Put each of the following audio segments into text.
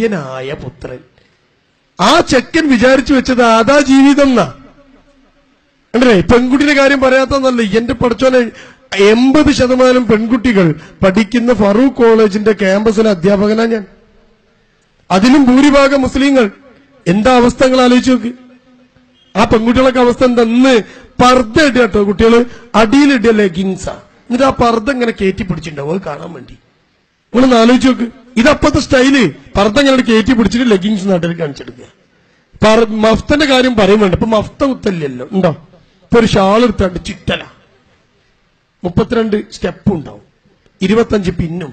മദ്യനായ പുത്രൻ. ആ ചെക്കൻ വിചാരിച്ചു വെച്ചത് അതാ ജീവിതം എന്നാ അല്ലേ പെൺകുട്ടിയുടെ കാര്യം പറയാത്തതല്ല. എന്റെ പഠിച്ചോനെ എൺപത് ശതമാനം പെൺകുട്ടികൾ പഠിക്കുന്ന ഫറൂഖ് കോളേജിന്റെ ക്യാമ്പസിലെ അധ്യാപകനാ ഞാൻ. അതിലും ഭൂരിഭാഗം മുസ്ലിങ്ങൾ. എന്താ അവസ്ഥകൾ ആലോചിച്ചു നോക്ക്. ആ പെൺകുട്ടികളൊക്കെ അവസ്ഥ എന്താ? ഇന്ന് പർദ്ദ ഇടുക കേട്ടോ കുട്ടികൾ അടിയിലിടുക ലെഗിങ്സാ എന്നിട്ട് ആ പർദ്ദ ഇങ്ങനെ കയറ്റി പിടിച്ചിട്ടുണ്ടാവും. അത് കാണാൻ വേണ്ടി. നിങ്ങളൊന്ന് ആലോചിച്ച് നോക്ക്. ഇതപ്പത്തെ സ്റ്റൈൽ പർദ്ദ ഇങ്ങനെ കയറ്റി പിടിച്ചിട്ട് ലെഗിങ്സ് നാട്ടിൽ കാണിച്ചെടുക്കുക. മഫ്തന്റെ കാര്യം പറയും ഇപ്പൊ മഫ്ത കുത്തല്ലല്ലോ ഉണ്ടോ? ഇപ്പൊ ഒരു ഷാൾ എടുത്താണ്ട് ചുറ്റല മുപ്പത്തിരണ്ട് സ്റ്റെപ്പും ഉണ്ടാവും. ഇരുപത്തഞ്ച് പിന്നും.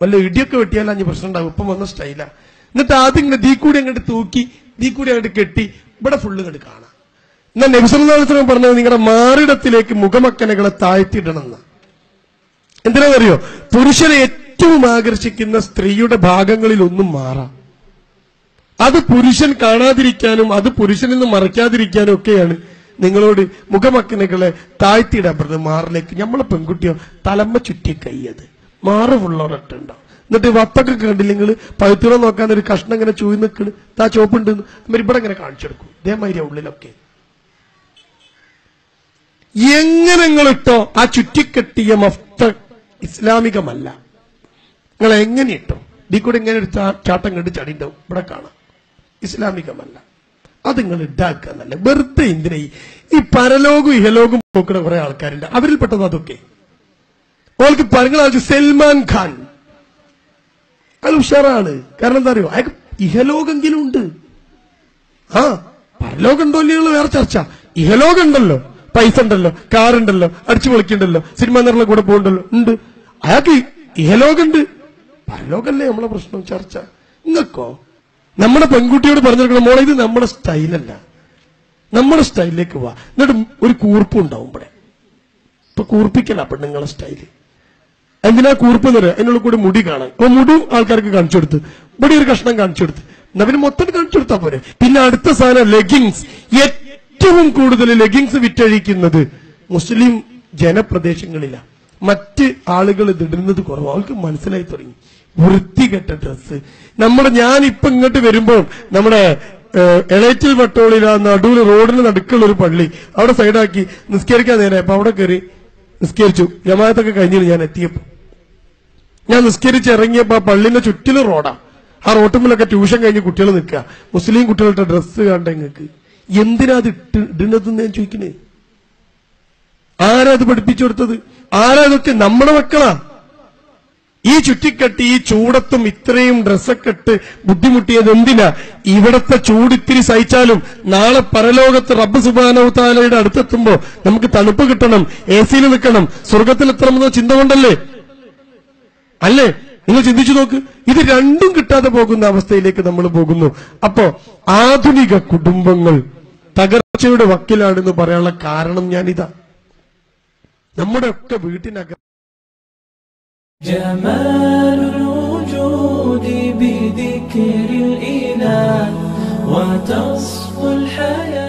വല്ല ഇടിയൊക്കെ വെട്ടിയാൽ അഞ്ച് പ്രശ്നം ഉണ്ടാവും. ഇപ്പം വന്ന സ്റ്റൈലാ എന്നിട്ട് ആദ്യം ഇങ്ങനെ ദീ കൂടി അങ്ങോട്ട് തൂക്കി ദീ കൂടി അങ്ങോട്ട് കെട്ടി ഇവിടെ ഫുള്ള് ഇങ്ങോട്ട് കാണാം. എന്നാൽ നബിസ്വലം പറഞ്ഞത് നിങ്ങളുടെ മാറിടത്തിലേക്ക് മുഖമക്കനകളെ താഴ്ത്തിയിടണം എന്നാ. എന്തിനാണെന്നറിയോ പുരുഷനെ ഏറ്റവും ആകർഷിക്കുന്ന സ്ത്രീയുടെ ഭാഗങ്ങളിൽ ഒന്നും മാറാം. അത് പുരുഷൻ കാണാതിരിക്കാനും അത് പുരുഷനിൽ നിന്ന് മറയ്ക്കാതിരിക്കാനും ഒക്കെയാണ് നിങ്ങളോട് മുഖമക്കനകളെ താഴ്ത്തിയിടാൻ പറഞ്ഞത്. മാറിലേക്ക്. നമ്മളെ പെൺകുട്ടിയോ തലമ്മ ചുറ്റി കയ്യത് മാറ് ഫുള്ളൊരട്ടുണ്ടോ എന്നിട്ട് വത്തൊക്കെ കണ്ടില്ല നിങ്ങൾ പഴുത്തുറ നോക്കാൻ ഒരു കഷ്ണം ഇങ്ങനെ ചൂയി നിൽക്കണ് താ ചോപ്പുണ്ട് ഇവിടെ ഇങ്ങനെ കാണിച്ചെടുക്കും ഇതേമാതിരി ഉള്ളിലൊക്കെ. എങ്ങനെ നിങ്ങളിട്ടോ ആ ചുറ്റിക്കെട്ടിയ മഫ്ത ഇസ്ലാമികമല്ല. നിങ്ങൾ എങ്ങനെ ഇട്ടു ഇതിൽ കൂടെ ഇങ്ങനെ ഒരു ചാട്ടം കണ്ട് ചടിണ്ടാവും ഇവിടെ കാണാം. ഇസ്ലാമികമല്ല. അത് നിങ്ങൾ ഇതാക്കാന്നല്ല. വെറുതെ എന്തിനാ ഈ- പരലോകും ഇഹലോകം നോക്കുന്ന കുറെ ആൾക്കാരുണ്ട്. അവരിൽ പെട്ടത് അതൊക്കെ. ഓൾക്ക് പറഞ്ഞ സൽമാൻ ഖാൻ. അത് ഉഷാറാണ്. കാരണം എന്താ അറിയോ? അയാൾക്ക് ഇഹലോകെങ്കിലും ഉണ്ട്. ആ പരലോകം ഉണ്ടോ ഇല്ലയോ വേറെ ചർച്ച. ഇഹലോകം ഉണ്ടല്ലോ. പൈസ ഉണ്ടല്ലോ. കാറുണ്ടല്ലോ. അടിച്ചു പൊളിക്കണ്ടല്ലോ. സിനിമ നിറല കൂടെ പോകണ്ടല്ലോ. ഉണ്ട്. അയാൾക്ക് ഇഹലോകം ഉണ്ട്. പരലോകല്ലേ നമ്മളെ പ്രശ്നം ചർച്ച. നിങ്ങൾക്കോ? നമ്മുടെ പെൺകുട്ടിയോട് പറഞ്ഞെടുക്കണം മോളെ ഇത് നമ്മുടെ സ്റ്റൈലല്ല. നമ്മുടെ സ്റ്റൈലിലേക്ക് പോവാ എന്നിട്ട് ഒരു കൂർപ്പ് ഉണ്ടാവും ഇവിടെ. ഇപ്പൊ കൂർപ്പിക്കല പെണ്ണുങ്ങളെ സ്റ്റൈൽ. എന്തിനാ കൂർപ്പ് എന്ന് പറയാം? അതിനുള്ള കൂടി മുടി കാണാൻ. അപ്പൊ മുടി ആൾക്കാർക്ക് കാണിച്ചു കൊടുത്ത്. ഇവിടെ ഒരു കഷ്ണം കാണിച്ചു കൊടുത്ത്. എന്നാ മൊത്തം കാണിച്ചു കൊടുത്താ പോരെ. പിന്നെ അടുത്ത സാധനം ലെഗിങ്സ് ഏറ്റവും കൂടുതൽ ലെഗിങ്സ് വിറ്റഴിക്കുന്നത് മുസ്ലിം ജനപ്രദേശങ്ങളിലാണ് മറ്റ് ആളുകൾ ഇത് ഇടുന്നത് കുറവ്. അവർക്ക് മനസ്സിലായി തുടങ്ങി. വൃത്തികെട്ട ഡ്രസ്സ്. നമ്മുടെ ഞാൻ ഇപ്പൊ ഇങ്ങോട്ട് വരുമ്പോൾ നമ്മുടെ എളേറ്റിൽ വട്ടോളിൽ ആ നടുവിൽ റോഡിന് നടുക്കുള്ള ഒരു പള്ളി. അവിടെ സൈഡാക്കി നിസ്കരിക്കാൻ നേരെ. അപ്പൊ അവിടെ കയറി നിസ്കരിച്ചു. ജമാഅത്തൊക്കെ കഴിഞ്ഞിട്ട് ഞാൻ എത്തിയപ്പോ. ഞാൻ നിസ്കരിച്ച് ഇറങ്ങിയപ്പോ ആ പള്ളിന്റെ ചുറ്റിലും റോഡാ. ആ റോട്ടുമ്പിലൊക്കെ ട്യൂഷൻ കഴിഞ്ഞ് കുട്ടികൾ നിൽക്കുക. മുസ്ലിം കുട്ടികളുടെ ഡ്രസ്സ് കണ്ട നിങ്ങൾക്ക് എന്തിനാ അത് ഇട്ട് ഇടുന്നതെന്ന് ഞാൻ ചോദിക്കണേ? ആരാ അത് പഠിപ്പിച്ചു കൊടുത്തത്? ആരാ ഇതൊക്കെ നമ്മുടെ മക്കളാ? ഈ ചുറ്റിക്കെട്ട് ഈ ചൂടത്തും ഇത്രയും ഡ്രസ്സൊക്കെ ഇട്ട് ബുദ്ധിമുട്ടിയത് എന്തിനാ? ഇവിടത്തെ ചൂട് ഇത്തിരി സഹിച്ചാലും നാളെ പരലോകത്ത് റബ്ബ് സുബാനവത്താലയുടെ അടുത്തെത്തുമ്പോ നമുക്ക് തണുപ്പ് കിട്ടണം എ സിയിൽ നിൽക്കണം. സ്വർഗത്തിൽ എത്തണമെന്ന ചിന്ത കൊണ്ടല്ലേ? അല്ലേ? നിങ്ങൾ ചിന്തിച്ചു നോക്ക്. ഇത് രണ്ടും കിട്ടാതെ പോകുന്ന അവസ്ഥയിലേക്ക് നമ്മൾ പോകുന്നു. അപ്പോ ആധുനിക കുടുംബങ്ങൾ തകർച്ചയുടെ വക്കിലാണെന്ന് പറയാനുള്ള കാരണം ഞാനിതാ. നമ്മുടെ ഒക്കെ വീട്ടിനകം جمال الوجود بذكر الإله وتصفو الحياة